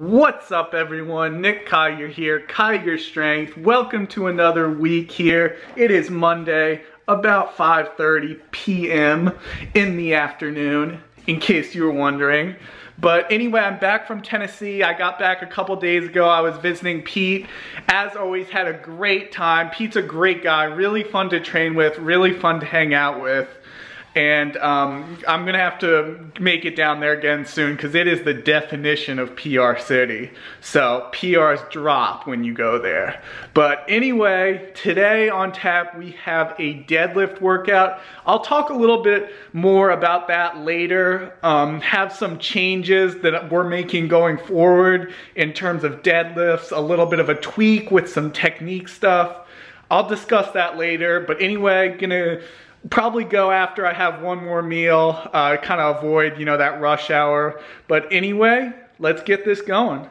What's up everyone? Nick Kiger here, Kiger Strength. Welcome to another week here. It is Monday, about 5.30 p.m. in the afternoon, in case you were wondering. But anyway, I'm back from Tennessee. I got back a couple days ago. I was visiting Pete. As always, had a great time. Pete's a great guy, really fun to train with, really fun to hang out with and um, I'm gonna have to make it down there again soon because it is the definition of PR City. So PRs drop when you go there. But anyway, today on tap we have a deadlift workout. I'll talk a little bit more about that later. Um, have some changes that we're making going forward in terms of deadlifts, a little bit of a tweak with some technique stuff. I'll discuss that later, but anyway, gonna probably go after I have one more meal, uh, kind of avoid, you know, that rush hour. But anyway, let's get this going.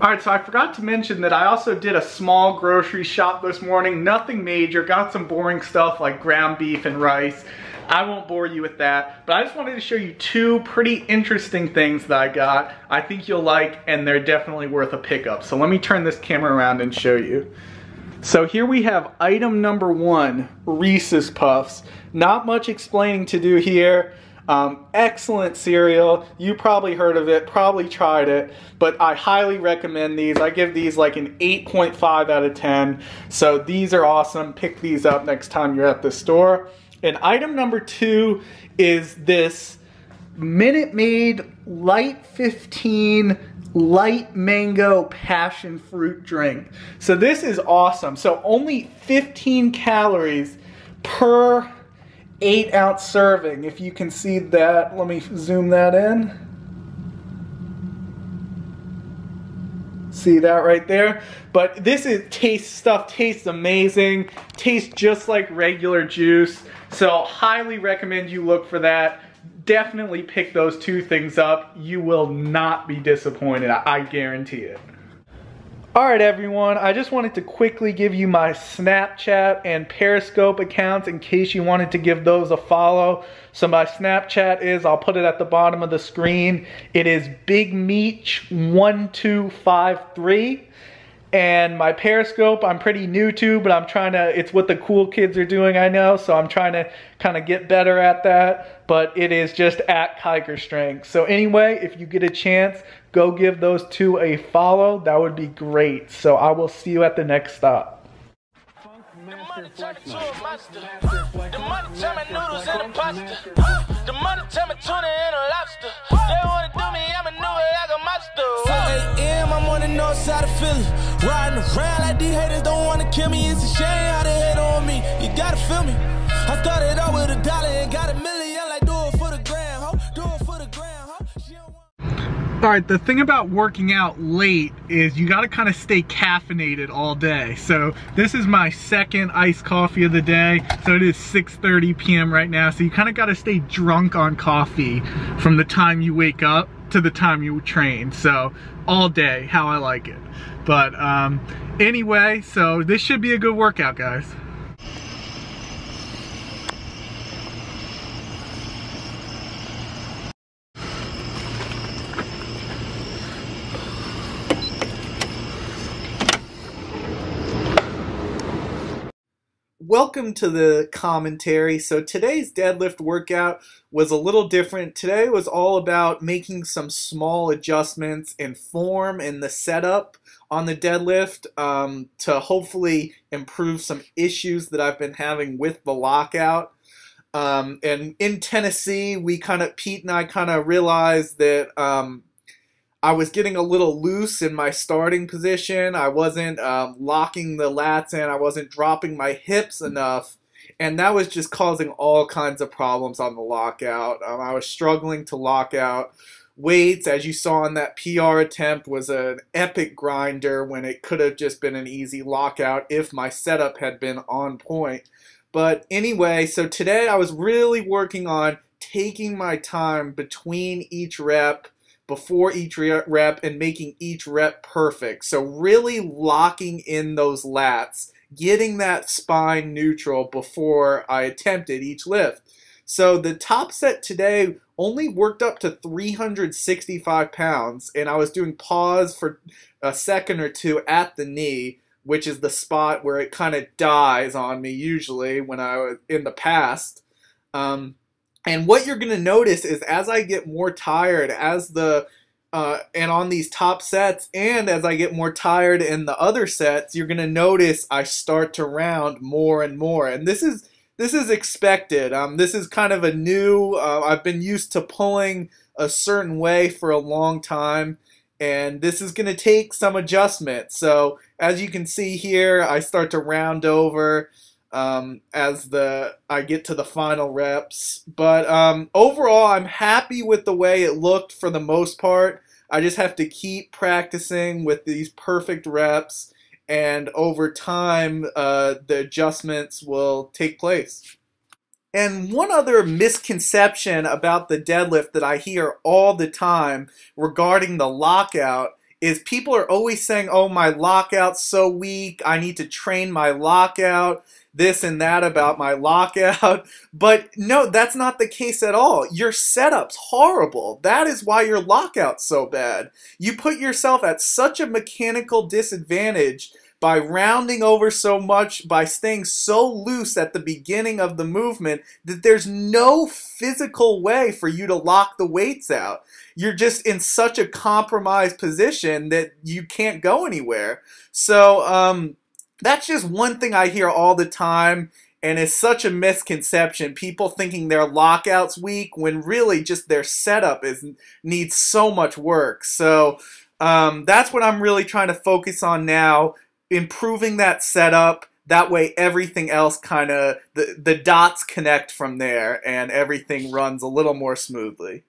All right, so I forgot to mention that I also did a small grocery shop this morning. Nothing major, got some boring stuff like ground beef and rice. I won't bore you with that, but I just wanted to show you two pretty interesting things that I got. I think you'll like, and they're definitely worth a pickup. So let me turn this camera around and show you. So here we have item number one, Reese's Puffs. Not much explaining to do here. Um, excellent cereal. You probably heard of it, probably tried it, but I highly recommend these. I give these like an 8.5 out of 10. So these are awesome. Pick these up next time you're at the store. And item number two is this Minute Maid Light 15 light mango passion fruit drink. So this is awesome. So only 15 calories per eight ounce serving. If you can see that, let me zoom that in. See that right there? But this is taste stuff tastes amazing. Tastes just like regular juice. So highly recommend you look for that definitely pick those two things up. You will not be disappointed, I guarantee it. Alright everyone, I just wanted to quickly give you my Snapchat and Periscope accounts in case you wanted to give those a follow. So my Snapchat is, I'll put it at the bottom of the screen, it is BigMeech1253 and my periscope i'm pretty new to but i'm trying to it's what the cool kids are doing i know so i'm trying to kind of get better at that but it is just at kiger strength so anyway if you get a chance go give those two a follow that would be great so i will see you at the next stop the money turn me to a monster. The money turn me noodles and pasta. The money turn me tuna a lobster. They wanna do me, I'ma like a monster. 4 a.m. The north of Philly. Riding around like these haters don't wanna kill me. It's a shame how they hate on me. You gotta feel me. I started out with a dollar and got a million. Like do it for the gram, ho. Do it for the gram, ho. All right, the thing about working out late is you gotta kind of stay caffeinated all day. So this is my second iced coffee of the day. So it is 6.30 p.m. right now. So you kind of gotta stay drunk on coffee from the time you wake up to the time you train. So all day, how I like it. But um, anyway, so this should be a good workout, guys. Welcome to the commentary. So today's deadlift workout was a little different. Today was all about making some small adjustments in form and the setup on the deadlift um, to hopefully improve some issues that I've been having with the lockout. Um, and in Tennessee, we kind of, Pete and I kind of realized that um, I was getting a little loose in my starting position. I wasn't um, locking the lats in. I wasn't dropping my hips enough. And that was just causing all kinds of problems on the lockout. Um, I was struggling to lock out weights. As you saw in that PR attempt was an epic grinder when it could have just been an easy lockout if my setup had been on point. But anyway, so today I was really working on taking my time between each rep before each rep and making each rep perfect. So really locking in those lats, getting that spine neutral before I attempted each lift. So the top set today only worked up to 365 pounds, and I was doing pause for a second or two at the knee, which is the spot where it kind of dies on me usually when I was in the past. Um, and what you're going to notice is as I get more tired, as the uh, and on these top sets, and as I get more tired in the other sets, you're going to notice I start to round more and more. And this is this is expected. Um, this is kind of a new. Uh, I've been used to pulling a certain way for a long time, and this is going to take some adjustment. So as you can see here, I start to round over um, as the I get to the final reps. But um, overall, I'm happy with the way it looked for the most part. I just have to keep practicing with these perfect reps and over time, uh, the adjustments will take place. And one other misconception about the deadlift that I hear all the time regarding the lockout is people are always saying, oh, my lockout's so weak, I need to train my lockout, this and that about my lockout. But no, that's not the case at all. Your setup's horrible. That is why your lockout's so bad. You put yourself at such a mechanical disadvantage by rounding over so much, by staying so loose at the beginning of the movement, that there's no physical way for you to lock the weights out. You're just in such a compromised position that you can't go anywhere. So, um, that's just one thing I hear all the time. And it's such a misconception. People thinking their lockouts weak when really just their setup is needs so much work. So um, that's what I'm really trying to focus on now improving that setup that way everything else kind of the, the dots connect from there and everything runs a little more smoothly